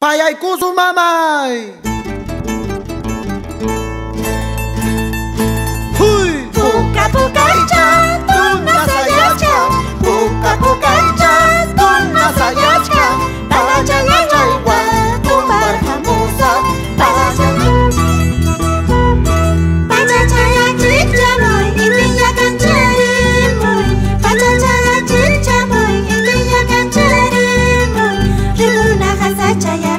Payai Kusumamai Hui! Puka puka cha Tuna sayacha Puka puka cha. Tuna sayacha Palacha lacha iwa Tumbar hamusa Palacha Pacha chaya chicha moy Iting ya kanchari moy Pacha chaya chicha moy Iting ya kanchari moy Rimuna hasa chaya